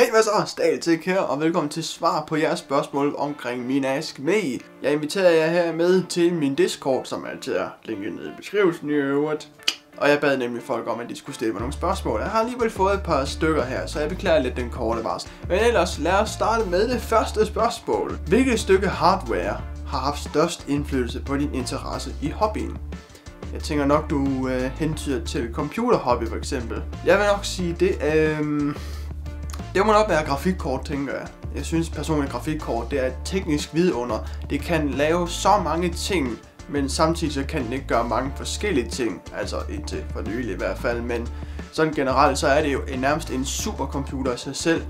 Hey, hvad så? Staltik her, og velkommen til svar på jeres spørgsmål omkring min Ask Me. Jeg inviterer jer her med til min Discord, som altid er linket nede i beskrivelsen i øvrigt. Og jeg bad nemlig folk om, at de skulle stille mig nogle spørgsmål. Jeg har alligevel fået et par stykker her, så jeg beklager lidt den korte varsel. Men ellers, lad os starte med det første spørgsmål. Hvilket stykke hardware har haft størst indflydelse på din interesse i hobbyen? Jeg tænker nok, du øh, hentyder til computerhobby for eksempel. Jeg vil nok sige det, øh, det må nok være grafikkort, tænker jeg. Jeg synes personligt, grafikkort det er et teknisk vidunder. Det kan lave så mange ting, men samtidig så kan den ikke gøre mange forskellige ting. Altså indtil for nylig i hvert fald, men sådan generelt så er det jo nærmest en supercomputer i sig selv.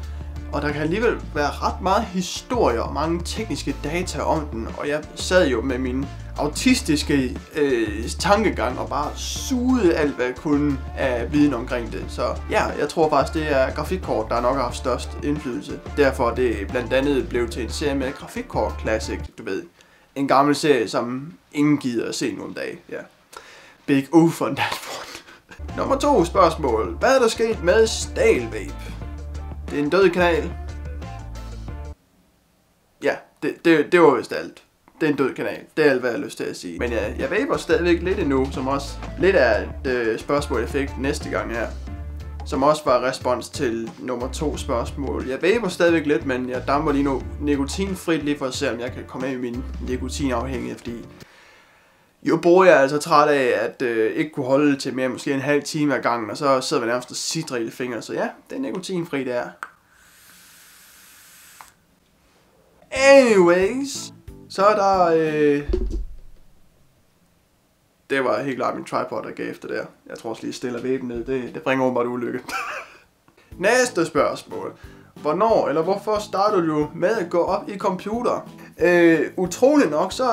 Og der kan alligevel være ret meget historie og mange tekniske data om den, og jeg sad jo med min autistiske øh, tankegang og bare sugede alt, hvad jeg kunne af viden omkring det. Så ja, jeg tror faktisk, det er grafikkort, der nok har haft størst indflydelse. Derfor er det blandt andet blev til en serie med grafikkort Classic, du ved. En gammel serie, som ingen gider at se nogle dage. Ja. Big O for that one. Nummer to spørgsmål. Hvad er der sket med Stalvape? Det er en død kanal. Ja, det, det, det var vist alt. Det er en død kanal. Det er alt, hvad jeg har lyst til at sige. Men jeg, jeg vaber stadigvæk lidt endnu, som også lidt af et øh, spørgsmål, jeg fik næste gang her. Som også var respons til nummer to spørgsmål. Jeg vaber stadigvæk lidt, men jeg damper lige nu nikotinfrit lige for at se, om jeg kan komme af med min nikotinafhængighed, fordi jo bor jeg altså træt af at øh, ikke kunne holde til mere måske en halv time ad gangen, og så sidder man nærmest og sidder i fingre. Så ja, det er nikotinfri, det er. Anyways, så er der... Øh... Det var helt klart min tripod, der gav efter der. Jeg tror også lige stille væben ned. Det, det bringer åbenbart ulykke. Næste spørgsmål. Hvornår eller hvorfor startede du med at gå op i computer? Øh, utrolig nok, så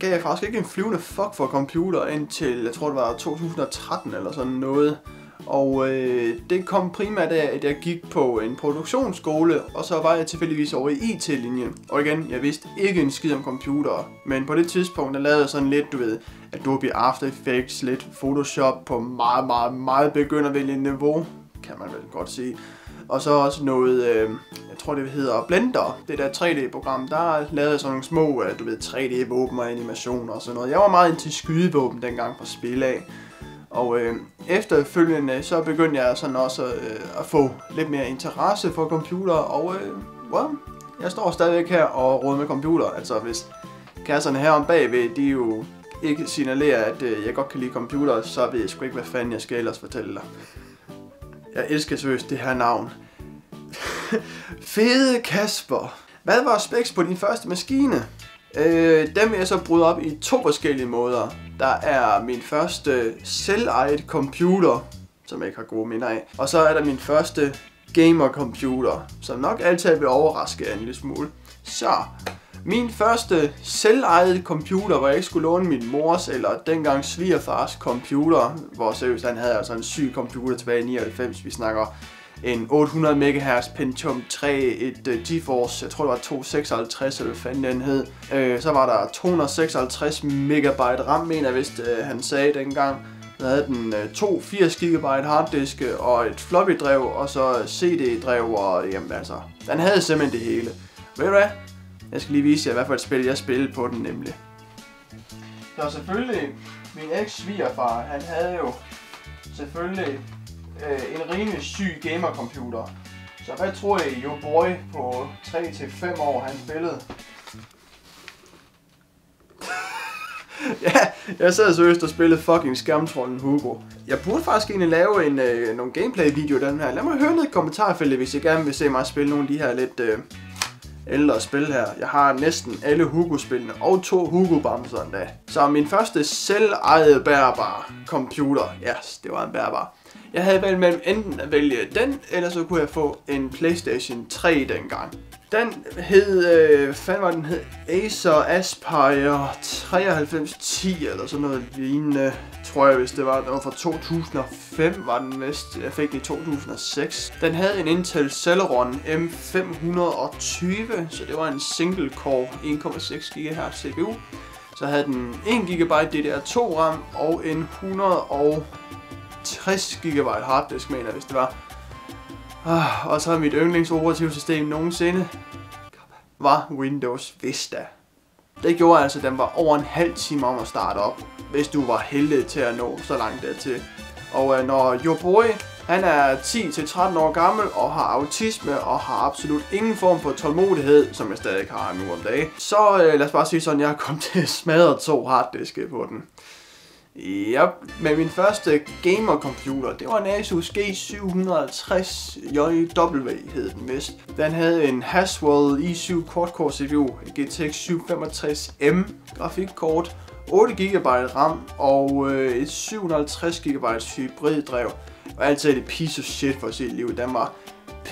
gav jeg faktisk ikke en flyvende fuck for computer indtil, jeg tror det var 2013 eller sådan noget. Og øh, det kom primært af, at jeg gik på en produktionsskole, og så var jeg tilfældigvis over i IT-linjen. Og igen, jeg vidste ikke en skid om computere, men på det tidspunkt, der lavede jeg sådan lidt, du ved, Adobe After Effects, lidt Photoshop på meget, meget, meget begyndervenligt niveau, kan man vel godt sige. Og så også noget, øh, jeg tror det hedder Blender, det der 3D-program, der lavede jeg sådan nogle små, øh, du ved, 3D-våben og animationer og sådan noget. Jeg var meget til skydevåben dengang på spil af. Og øh, efterfølgende så begyndte jeg sådan også øh, at få lidt mere interesse for computer, og øh, well, jeg står stadigvæk her og råder med computer. Altså hvis kasserne her om bagved, de jo ikke signalerer, at øh, jeg godt kan lide computer, så ved jeg sgu ikke, hvad fanden jeg skal ellers fortælle dig. Jeg elsker seriøst det her navn. Fede Kasper. Hvad var specs på din første maskine? Øh, dem vil jeg så bryde op i to forskellige måder. Der er min første selvejet computer, som jeg ikke har gode minder af. Og så er der min første gamer computer, som nok altid vil overraske en lille smule. Så, min første selvejede computer, hvor jeg ikke skulle låne min mors eller dengang svigerfars computer, hvor seriøst han havde altså en syg computer tilbage i 99, vi snakker en 800 MHz Pentium 3, et uh, GeForce, jeg tror det var 256 eller hvad fanden den hed. Uh, så var der 256 MB RAM, mener jeg vist, uh, han sagde dengang. Så havde den uh, to 80 GB harddiske og et floppy drev, og så CD-drev, og jamen altså, den havde simpelthen det hele. Ved du hvad? Jeg skal lige vise jer, hvad for et spil jeg spillede på den nemlig. Så selvfølgelig, min eks-svigerfar, han havde jo selvfølgelig øh, en rimelig syg gamercomputer. Så hvad tror I, jo boy på 3-5 år han spillede? ja, jeg sad seriøst og spillede fucking skamtrollen Hugo. Jeg burde faktisk egentlig lave en, øh, nogle gameplay-video den her. Lad mig høre ned i kommentarfeltet, hvis I gerne vil se mig spille nogle af de her lidt øh, ældre spil her. Jeg har næsten alle Hugo-spillene og to Hugo-bamser endda. Så min første selvejede bærbare computer, yes, det var en bærbar. Jeg havde valgt mellem enten at vælge den, eller så kunne jeg få en Playstation 3 dengang. Den hed, øh, hvad var den hed? Acer Aspire 9310 eller sådan noget lignende, tror jeg hvis det var. Den var fra 2005 var den vist. Jeg fik den i 2006. Den havde en Intel Celeron M520, så det var en single core 1,6 GHz CPU. Så havde den 1 GB DDR2 RAM og en 100 og 60 GB harddisk, mener jeg, hvis det var. Ah, og så mit yndlingsoperativsystem nogensinde var Windows Vista. Det gjorde altså, at den var over en halv time om at starte op, hvis du var heldig til at nå så langt dertil. Og øh, når your boy, han er 10-13 år gammel og har autisme og har absolut ingen form for tålmodighed, som jeg stadig har nu om dagen, så øh, lad os bare sige sådan, jeg kom til at smadre to harddiske på den. Ja, med min første gamercomputer, det var en Asus G750 JW hed den vist. Den havde en Haswell i7 quad-core CPU, GTX 765M grafikkort, 8 GB RAM og øh, et 750 GB hybriddrev. Og altid et piece of shit for sit liv. Den var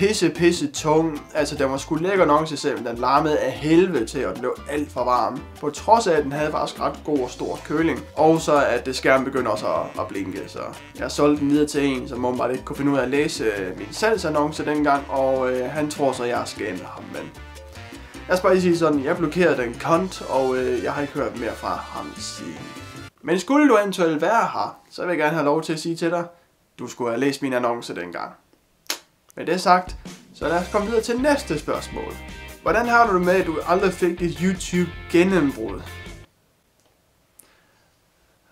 pisse, pisse tung. Altså, den var sgu lækker nok til selv, men den larmede af helvede til, og den blev alt for varm. På trods af, at den havde faktisk ret god og stor køling. Og så, at det skærm begyndte også at, at blinke. Så jeg solgte den videre til en, som åbenbart ikke kunne finde ud af at læse øh, min salgsannonce dengang, og øh, han tror så, at jeg skal ham, men... Jeg skal bare lige sige sådan, jeg blokerede den kont, og øh, jeg har ikke hørt mere fra ham siden. Men skulle du eventuelt være her, så vil jeg gerne have lov til at sige til dig, du skulle have læst min annonce dengang. Med det sagt, så lad os komme videre til næste spørgsmål. Hvordan har du det med, at du aldrig fik dit YouTube gennembrud?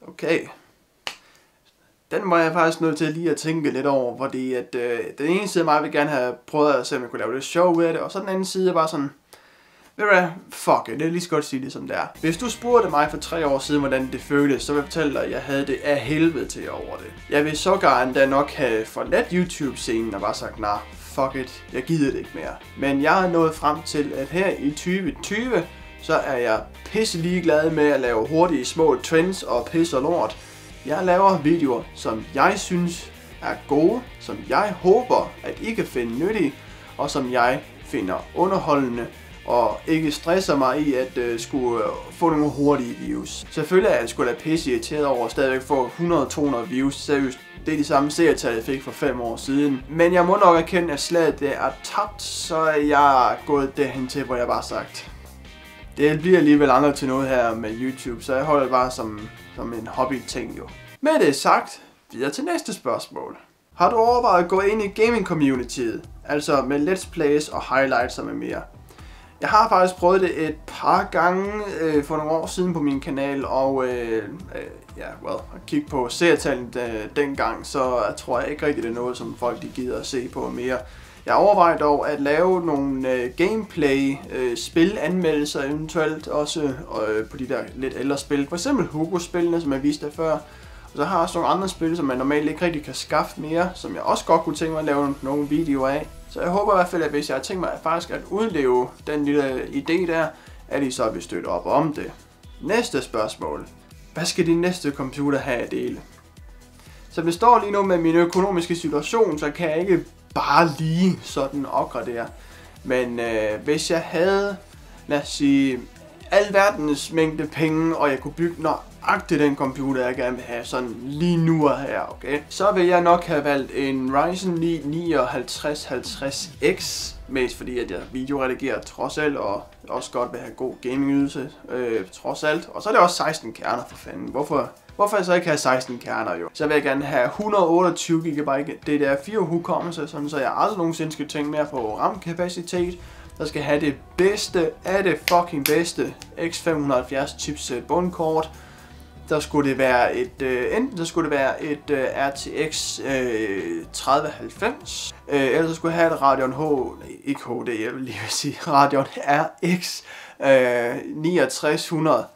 Okay. Den var jeg faktisk nødt til lige at tænke lidt over, fordi at øh, den ene side af mig vil gerne have prøvet at se, om jeg kunne lave lidt sjov ud af det, og så den anden side er bare sådan, ved du hvad, fuck it, det er lige så godt sige det som det er. Hvis du spurgte mig for tre år siden, hvordan det føltes, så vil jeg fortælle dig, at jeg havde det af helvede til over det. Jeg vil sågar endda nok have forladt YouTube-scenen og bare sagt, nah, fuck it, jeg gider det ikke mere. Men jeg har nået frem til, at her i 2020, så er jeg pisse ligeglad med at lave hurtige små trends og pisse og lort. Jeg laver videoer, som jeg synes er gode, som jeg håber, at I kan finde nyttige, og som jeg finder underholdende, og ikke stresser mig i at øh, skulle øh, få nogle hurtige views. Selvfølgelig er jeg sgu da pisse irriteret over at stadigvæk få 100-200 views. Seriøst, det er de samme seertal, jeg fik for 5 år siden. Men jeg må nok erkende, at slaget det er tabt, så er gået derhen til, hvor jeg bare sagt, det bliver alligevel andre til noget her med YouTube, så jeg holder det bare som, som en hobby-ting jo. Med det sagt, videre til næste spørgsmål. Har du overvejet at gå ind i gaming-communityet, altså med let's plays og highlights og med mere? Jeg har faktisk prøvet det et par gange øh, for nogle år siden på min kanal, og øh, øh, ja, well, at kigge på seertallene øh, dengang, så jeg tror jeg ikke rigtig, det er noget, som folk de gider at se på mere. Jeg overvejer dog at lave nogle øh, gameplay, øh, spilanmeldelser eventuelt også øh, på de der lidt ældre spil. For eksempel Hugo-spillene, som jeg viste før. Og så har jeg også nogle andre spil, som man normalt ikke rigtig kan skaffe mere, som jeg også godt kunne tænke mig at lave nogle videoer af. Så jeg håber i hvert fald, at hvis jeg har tænkt mig at faktisk at udleve den lille idé der, at I så vil støtte op om det. Næste spørgsmål. Hvad skal din næste computer have at dele? Så det står lige nu med min økonomiske situation, så kan jeg ikke bare lige sådan opgradere. Men øh, hvis jeg havde, lad os sige, alverdens mængde penge, og jeg kunne bygge nøjagtigt den computer, jeg gerne vil have, sådan lige nu og her, okay? Så vil jeg nok have valgt en Ryzen 9 5950X, mest fordi at jeg videoredigerer trods alt, og også godt vil have god gaming-ydelse, øh, trods alt. Og så er det også 16 kerner for fanden. Hvorfor, hvorfor jeg så ikke have 16 kerner jo? Så vil jeg gerne have 128 GB DDR4 hukommelse, sådan så jeg aldrig nogensinde skal tænke mere på RAM-kapacitet der skal have det bedste af det fucking bedste X570 chipset øh, bundkort. Der skulle det være et, øh, enten der skulle det være et øh, RTX øh, 3090, øh, eller så skulle jeg have et Radeon H, ikke HD, jeg vil lige sige, Radeon RX øh, 6900.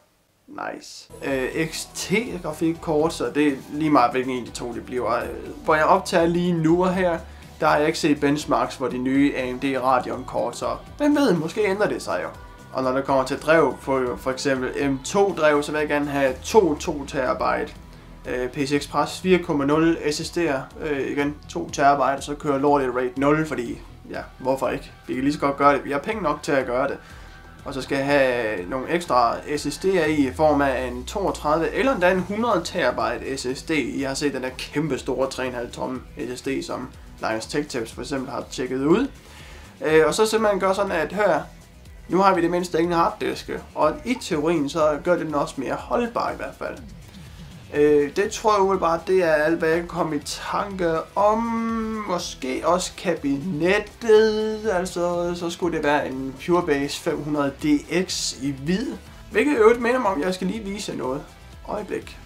Nice. Øh, XT grafikkort, så det er lige meget hvilken en af de to det bliver. Øh, hvor jeg optager lige nu og her, der har jeg ikke set benchmarks for de nye AMD Radeon kort, så hvem ved, måske ændrer det sig jo. Og når det kommer til drev, for, for eksempel M2 drev, så vil jeg gerne have 2 2 TB øh, PCI Express 4.0 SSD'er, øh, igen 2 TB, og så kører lortet RAID 0, fordi ja, hvorfor ikke? Vi kan lige så godt gøre det. Vi har penge nok til at gøre det. Og så skal jeg have nogle ekstra SSD'er i, i form af en 32 eller endda en 100 TB SSD. I har set den der kæmpe store 3,5 tomme SSD, som Lions Tech Tips for eksempel har tjekket ud. Øh, og så simpelthen gør sådan, at hør, nu har vi det mindste ingen harddiske, og i teorien så gør det den også mere holdbar i hvert fald. Øh, det tror jeg umiddelbart, det er alt, hvad jeg kan komme i tanke om. Måske også kabinettet, altså så skulle det være en Purebase 500 DX i hvid. Hvilket øvrigt minder mig om, jeg skal lige vise noget. Øjeblik.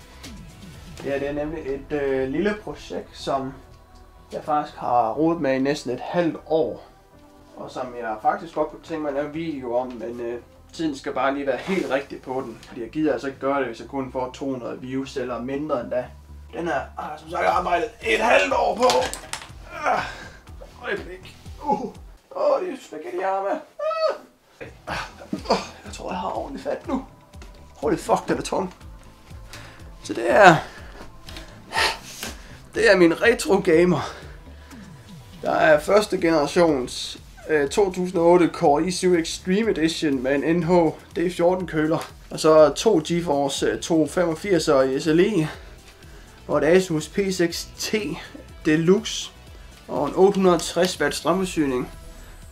Ja, det er nemlig et øh, lille projekt, som jeg faktisk har rodet med i næsten et halvt år. Og som jeg faktisk godt kunne tænke mig at lave en video om, men øh, tiden skal bare lige være helt rigtig på den. Fordi jeg gider altså ikke gøre det, hvis jeg kun får 200 views eller mindre end da. Den er, jeg som sagt, arbejdet et halvt år på. Øh, øjeblik. Uh, åh, oh, de spaghetti arme. Ah. ah. Jeg tror, jeg har ordentligt fat nu. Holy fuck, den er tung. Så det er... Det er min retro gamer. Der er første generations øh, 2008 Core e i7 Extreme Edition med en NH D14 køler. Og så to GeForce 285 øh, i SLE. Og et Asus P6T Deluxe. Og en 860 watt strømforsyning.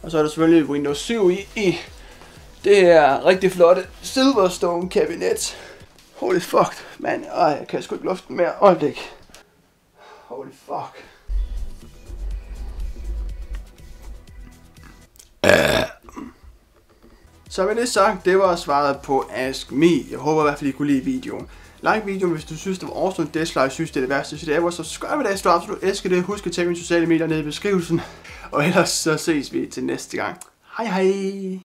Og så er der selvfølgelig Windows 7 i. i. Det er rigtig flotte Silverstone kabinet. Holy fuck, mand. Ej, jeg kan sgu ikke luften mere. Øjeblik. Holy fuck. Så med det sagt, det var svaret på Ask Me. Jeg håber i hvert fald, I kunne lide videoen. Like videoen, hvis du synes, det var awesome. Dislike, synes det er det værste. Så det er, så subscribe i dag, hvis du absolut elsker det. Husk at tjekke mine sociale medier nede i beskrivelsen. Og ellers så ses vi til næste gang. Hej hej!